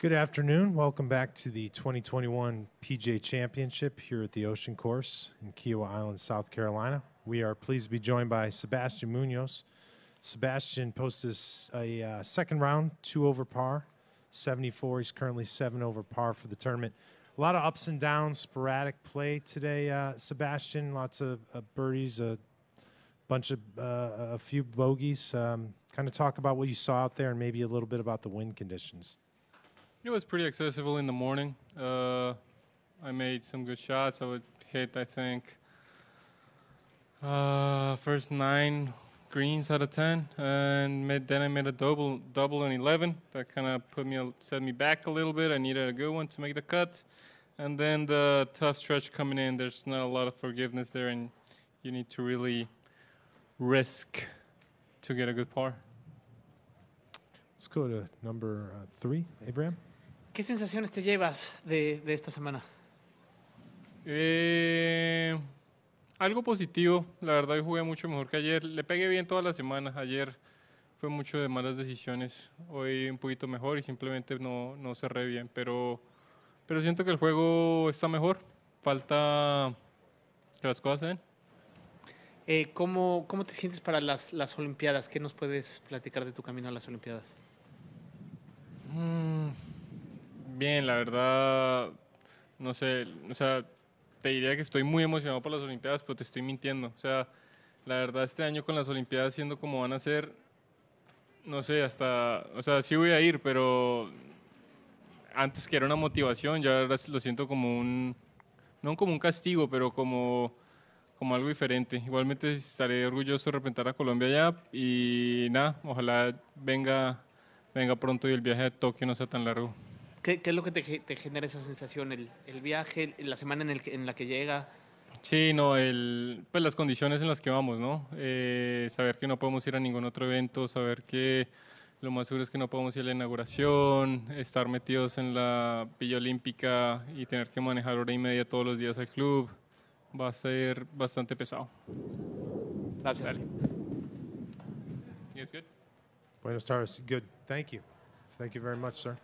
Good afternoon. Welcome back to the 2021 PJ Championship here at the Ocean Course in Kiowa Island, South Carolina. We are pleased to be joined by Sebastian Munoz. Sebastian posted a uh, second round, two over par, 74. He's currently seven over par for the tournament. A lot of ups and downs, sporadic play today, uh, Sebastian. Lots of uh, birdies, a bunch of uh, a few bogeys. Um, kind of talk about what you saw out there and maybe a little bit about the wind conditions. It was pretty accessible in the morning. Uh, I made some good shots. I would hit, I think, uh, first nine greens out of ten, and made, then I made a double, double and eleven. That kind of put me, set me back a little bit. I needed a good one to make the cut, and then the tough stretch coming in. There's not a lot of forgiveness there, and you need to really risk to get a good par. Let's go to number uh, three, Abraham. ¿Qué sensaciones te llevas de, de esta semana? Eh, algo positivo, la verdad hoy jugué mucho mejor que ayer. Le pegué bien toda la semana. Ayer fue mucho de malas decisiones. Hoy un poquito mejor y simplemente no, no cerré bien. Pero, pero siento que el juego está mejor. Falta que las cosas se den. Eh, ¿cómo, ¿Cómo te sientes para las, las Olimpiadas? ¿Qué nos puedes platicar de tu camino a las Olimpiadas? Mm, bien, la verdad, no sé, o sea, te diría que estoy muy emocionado por las Olimpiadas, pero te estoy mintiendo. O sea, la verdad, este año con las Olimpiadas siendo como van a ser, no sé, hasta, o sea, sí voy a ir, pero antes que era una motivación, ya ahora lo siento como un, no como un castigo, pero como, como algo diferente. Igualmente estaré orgulloso de representar a Colombia allá y nada, ojalá venga, venga pronto y el viaje a Tokio no sea tan largo. ¿Qué, qué es lo que te, te genera esa sensación? ¿El, el viaje, la semana en, el en la que llega? Sí, no, el, pues las condiciones en las que vamos, ¿no? Eh, saber que no podemos ir a ningún otro evento, saber que lo más seguro es que no podemos ir a la inauguración, estar metidos en la Villa Olímpica y tener que manejar hora y media todos los días al club, va a ser bastante pesado. Gracias. Guys good? Buenos tardes. Good. Thank you. Thank you very much, sir.